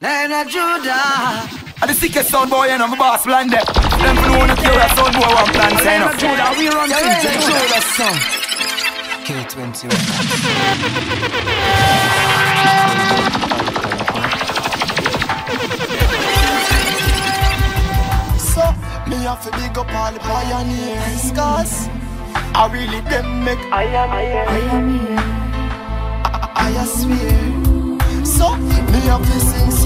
Leonard Judah. And the sickest sound boy, you know, my boss plan there. Them for know no care what sound boy want plan say, you Judah, we run Yeah, things. yeah, Judah yeah. song. K21. So, me have to big up all the pioneers Cause I really them make I am here I,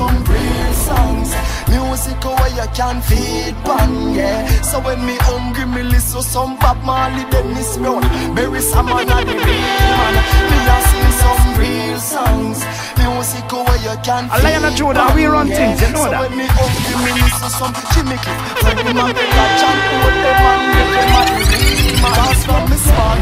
some real songs. Music where you can feed pan, yeah. So when me hungry, me listen some Bob Marley, Dennis Brown Beres Hammond and the real man. Me a sing some real songs. Music where you can A Lion of feed Judah, we run yeah. things, you know so that. when me hungry, me listen some Jimmy Cliff. Freddie Mac, John Paul, them and them, them and the real man. That's from me small,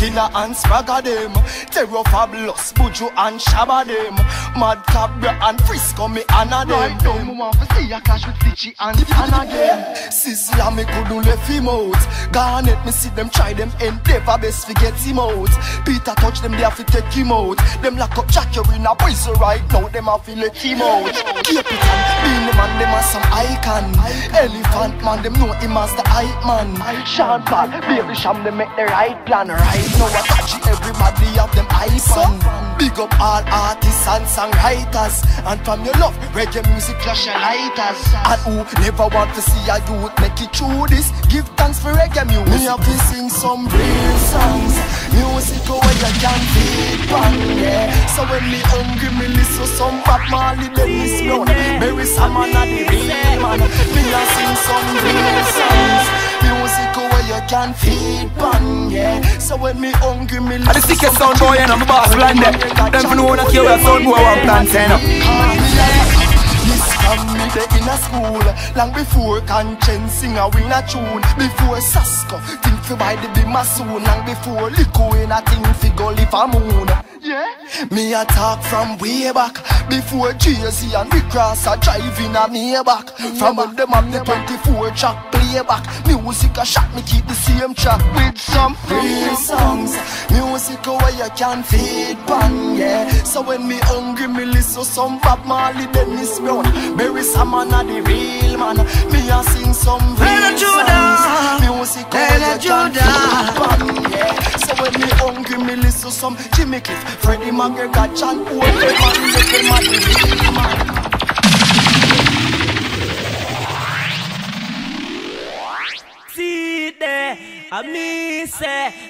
Killer and Spragga them. Terror Fabulous, Buju and Shabba them. Mad Cobra and Frisco, me honor them. Right now, me want to see a clash with Fitchy and Anna again Sissy and me couldn't left him out Garnett, me see them try them endeavor best to get him out Peter Tosh them, they have to take him out Them lock up Jack, you in a prison right now Them have to let him out. Capleton, Beenie Man, them are some icon. Elephant Man, them know him as the hype man. Sean Paul, Baby Cham, they make the right plan Right now, I it, everybody have them iPhone Big up all artists and songwriters. And from your love, reggae music clash your lighters. And who never want to see a youth make it through this? Give thanks for reggae music. Me have to sing some real songs. Music where you can feed pan, yeah. So when me hungry, me listen some Bob Marley, Dennis Brown Beres Hammond and the real man. Me a sing some real where you can feed pan, yeah. So when me hungry, me And the listen sickest some sound boy, you know, my boss plan there. Them for know no care what sound boy want plan say, you know. This from me the in a school Long before conscience sing a win a tune Before Sasko think fi buy the bima soon Long before Lico in a thing fi go live a moon. Yeah. Me a talk from way back Before Jay-Z and Rick Ross a drive in a Maybach From when them have the 24 track playback Music a shot me keep the same track With some real songs. Music where you can feed pan, yeah. So when me hungry, me listen some Bob Marley, Dennis Brown. Beres Hammond a the real man. Me a sing some real songs. Music where you Leonard can feed pan, yeah. So when me hungry, me listen some Jimmy Cliff Freddie McGregor, John Paul Them and them a the See